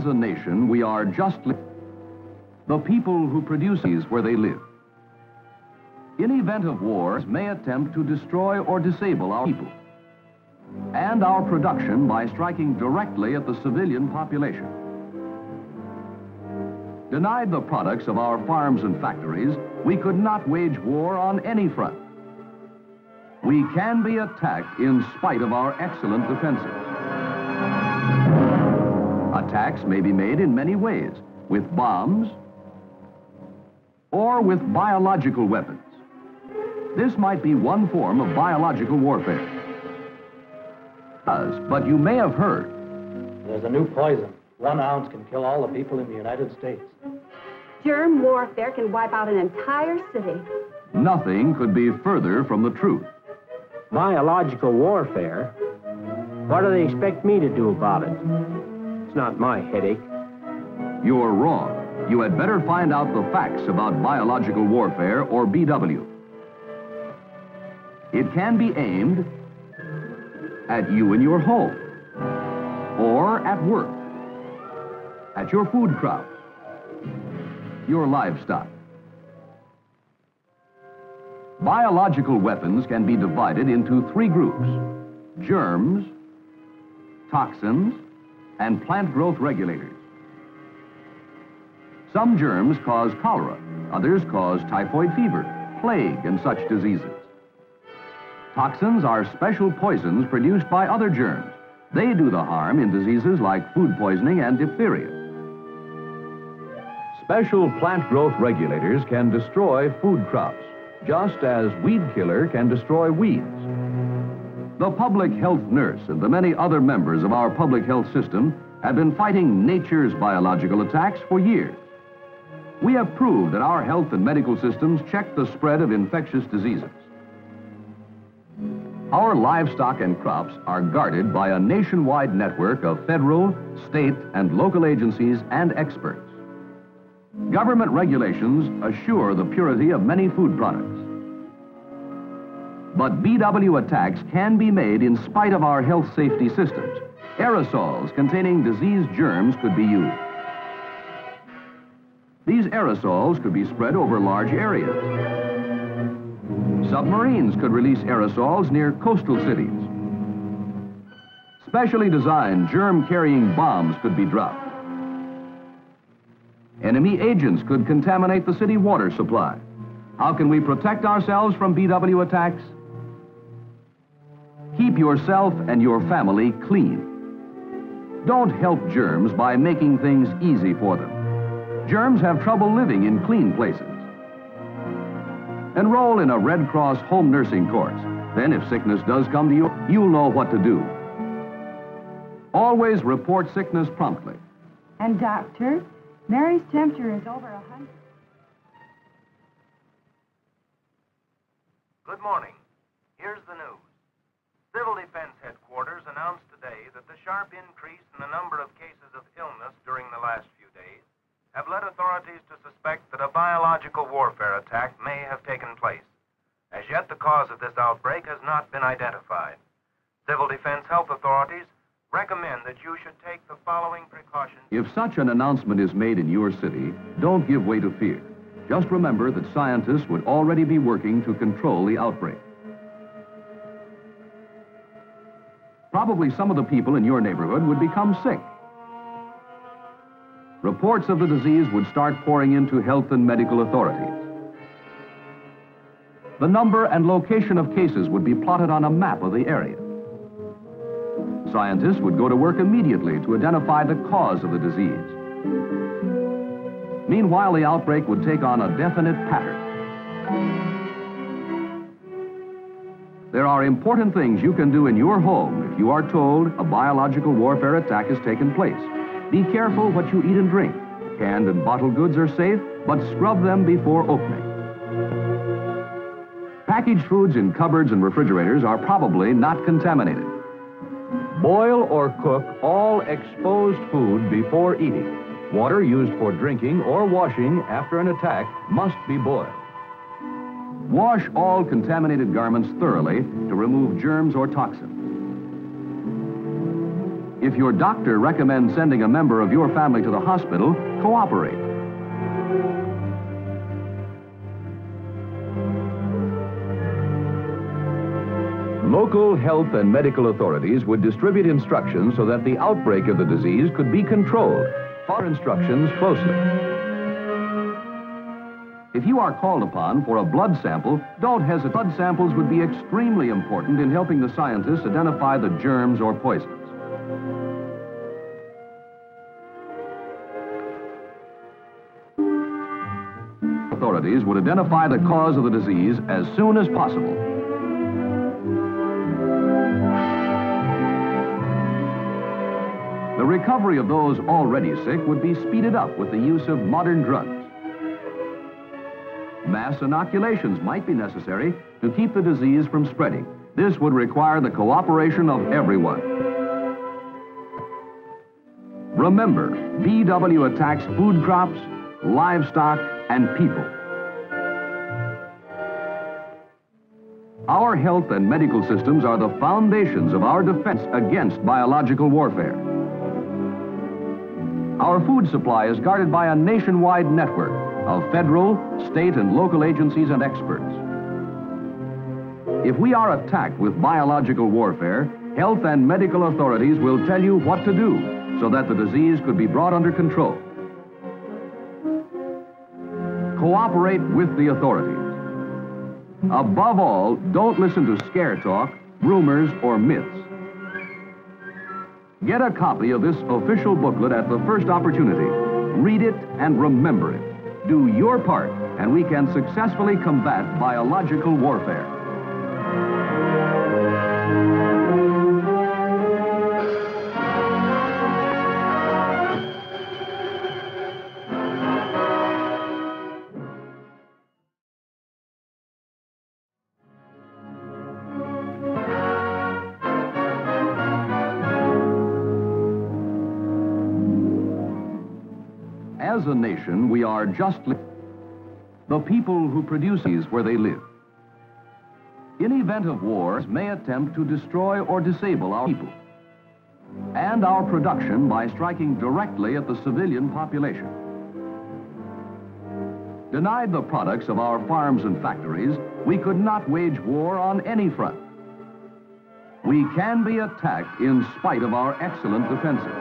As a nation, we are justly the people who produce these where they live. In event of wars, may attempt to destroy or disable our people and our production by striking directly at the civilian population. Denied the products of our farms and factories, we could not wage war on any front. We can be attacked in spite of our excellent defenses. Attacks may be made in many ways, with bombs or with biological weapons. This might be one form of biological warfare. But you may have heard. There's a new poison. One ounce can kill all the people in the United States. Germ warfare can wipe out an entire city. Nothing could be further from the truth. Biological warfare? What do they expect me to do about it? It's not my headache. You're wrong. You had better find out the facts about biological warfare, or BW. It can be aimed at you in your home, or at work, at your food crop, your livestock. Biological weapons can be divided into three groups, germs, toxins, and plant growth regulators. Some germs cause cholera, others cause typhoid fever, plague, and such diseases. Toxins are special poisons produced by other germs. They do the harm in diseases like food poisoning and diphtheria. Special plant growth regulators can destroy food crops, just as weed killer can destroy weeds. The public health nurse and the many other members of our public health system have been fighting nature's biological attacks for years. We have proved that our health and medical systems check the spread of infectious diseases. Our livestock and crops are guarded by a nationwide network of federal, state, and local agencies and experts. Government regulations assure the purity of many food products. But BW attacks can be made in spite of our health safety systems. Aerosols containing disease germs could be used. These aerosols could be spread over large areas. Submarines could release aerosols near coastal cities. Specially designed germ-carrying bombs could be dropped. Enemy agents could contaminate the city water supply. How can we protect ourselves from BW attacks? Keep yourself and your family clean. Don't help germs by making things easy for them. Germs have trouble living in clean places. Enroll in a Red Cross home nursing course. Then if sickness does come to you, you'll know what to do. Always report sickness promptly. And doctor, Mary's temperature is over a hundred. Good morning. Here's the news. Civil Defense Headquarters announced today that the sharp increase in the number of cases of illness during the last few days have led authorities to suspect that a biological warfare attack may have taken place. As yet, the cause of this outbreak has not been identified. Civil Defense Health Authorities recommend that you should take the following precautions. If such an announcement is made in your city, don't give way to fear. Just remember that scientists would already be working to control the outbreak. Probably some of the people in your neighborhood would become sick. Reports of the disease would start pouring into health and medical authorities. The number and location of cases would be plotted on a map of the area. Scientists would go to work immediately to identify the cause of the disease. Meanwhile, the outbreak would take on a definite pattern. There are important things you can do in your home if you are told a biological warfare attack has taken place. Be careful what you eat and drink. Canned and bottled goods are safe, but scrub them before opening. Packaged foods in cupboards and refrigerators are probably not contaminated. Boil or cook all exposed food before eating. Water used for drinking or washing after an attack must be boiled. Wash all contaminated garments thoroughly to remove germs or toxins. If your doctor recommends sending a member of your family to the hospital, cooperate. Local health and medical authorities would distribute instructions so that the outbreak of the disease could be controlled. Follow instructions closely. If you are called upon for a blood sample, don't hesitate. Blood samples would be extremely important in helping the scientists identify the germs or poisons. Authorities would identify the cause of the disease as soon as possible. The recovery of those already sick would be speeded up with the use of modern drugs. Mass inoculations might be necessary to keep the disease from spreading. This would require the cooperation of everyone. Remember, BW attacks food crops, livestock, and people. Our health and medical systems are the foundations of our defense against biological warfare. Our food supply is guarded by a nationwide network of federal, state, and local agencies and experts. If we are attacked with biological warfare, health and medical authorities will tell you what to do so that the disease could be brought under control. Cooperate with the authorities. Above all, don't listen to scare talk, rumors, or myths. Get a copy of this official booklet at the first opportunity. Read it and remember it. Do your part, and we can successfully combat biological warfare. As a nation, we are justly the people who produce these where they live. In event of wars, may attempt to destroy or disable our people and our production by striking directly at the civilian population. Denied the products of our farms and factories, we could not wage war on any front. We can be attacked in spite of our excellent defenses.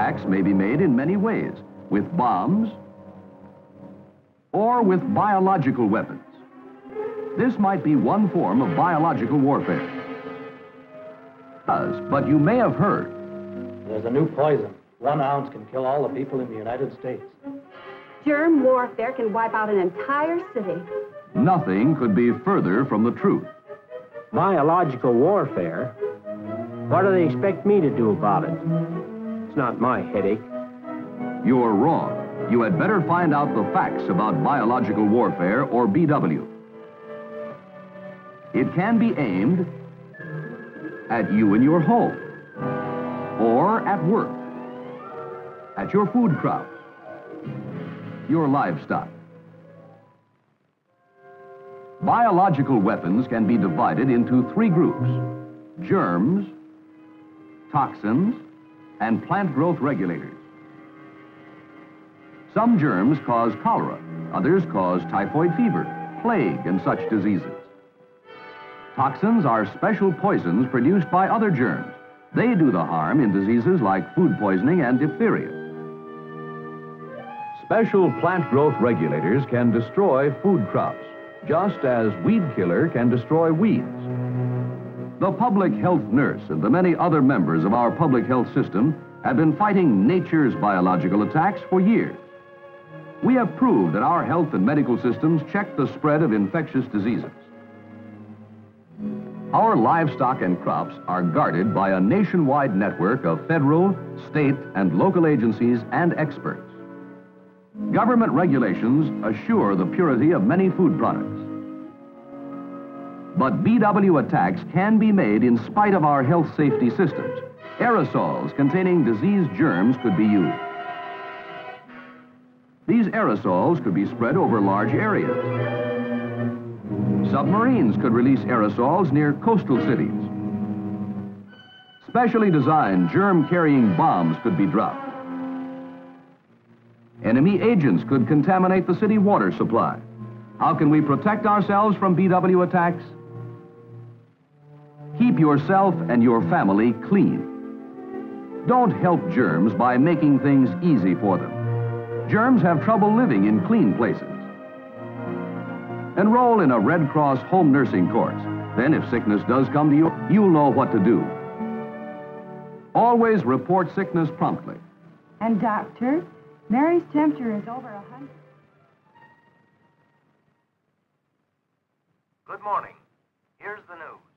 Attacks may be made in many ways, with bombs or with biological weapons. This might be one form of biological warfare. But you may have heard There's a new poison. One ounce can kill all the people in the United States. Germ warfare can wipe out an entire city. nothing could be further from the truth. Biological warfare? What do they expect me to do about it? It's not my headache. You're wrong. You had better find out the facts about biological warfare or BW. It can be aimed at you in your home, or at work, at your food crops, your livestock. Biological weapons can be divided into three groups germs, toxins, and plant growth regulators. Some germs cause cholera, others cause typhoid fever, plague, and such diseases. Toxins are special poisons produced by other germs. They do the harm in diseases like food poisoning and diphtheria. Special plant growth regulators can destroy food crops, just as weed killer can destroy weeds. The public health nurse and the many other members of our public health system have been fighting nature's biological attacks for years. We have proved that our health and medical systems check the spread of infectious diseases. Our livestock and crops are guarded by a nationwide network of federal, state, and local agencies and experts. Government regulations assure the purity of many food products. But BW attacks can be made in spite of our health safety systems. Aerosols containing disease germs could be used. These aerosols could be spread over large areas. Submarines could release aerosols near coastal cities. Specially designed germ-carrying bombs could be dropped. Enemy agents could contaminate the city water supply. How can we protect ourselves from BW attacks? Keep yourself and your family clean. Don't help germs by making things easy for them. Germs have trouble living in clean places. Enroll in a Red Cross home nursing course. Then if sickness does come to you, you'll know what to do. Always report sickness promptly. And doctor, Mary's temperature is over a hundred. Good morning. Here's the news.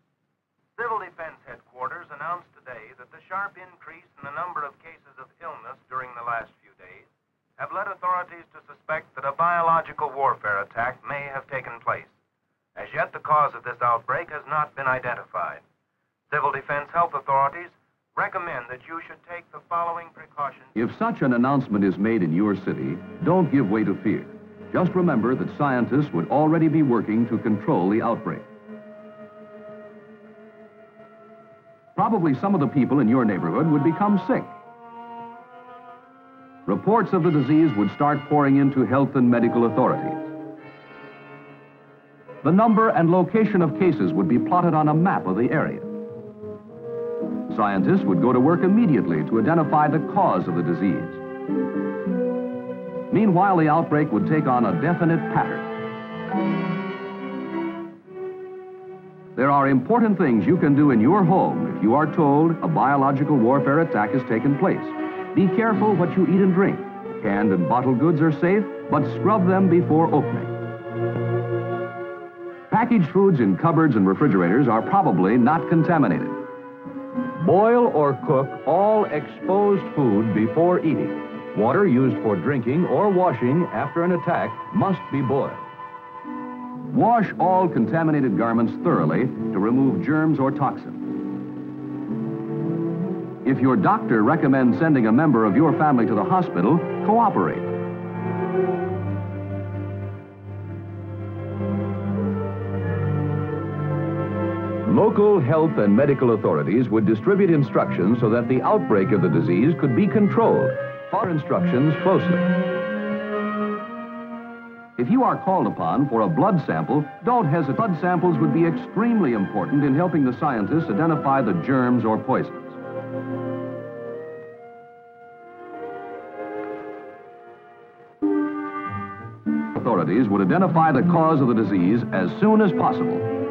Civil Defense Headquarters announced today that the sharp increase in the number of cases of illness during the last few days have led authorities to suspect that a biological warfare attack may have taken place. As yet, the cause of this outbreak has not been identified. Civil Defense Health Authorities recommend that you should take the following precautions. If such an announcement is made in your city, don't give way to fear. Just remember that scientists would already be working to control the outbreak. Probably some of the people in your neighborhood would become sick. Reports of the disease would start pouring into health and medical authorities. The number and location of cases would be plotted on a map of the area. Scientists would go to work immediately to identify the cause of the disease. Meanwhile, the outbreak would take on a definite pattern. There are important things you can do in your home if you are told a biological warfare attack has taken place. Be careful what you eat and drink. Canned and bottled goods are safe, but scrub them before opening. Packaged foods in cupboards and refrigerators are probably not contaminated. Boil or cook all exposed food before eating. Water used for drinking or washing after an attack must be boiled. Wash all contaminated garments thoroughly to remove germs or toxins. If your doctor recommends sending a member of your family to the hospital, cooperate. Local health and medical authorities would distribute instructions so that the outbreak of the disease could be controlled. Follow instructions closely. If you are called upon for a blood sample, don't hesitate. Blood samples would be extremely important in helping the scientists identify the germs or poisons. Authorities would identify the cause of the disease as soon as possible.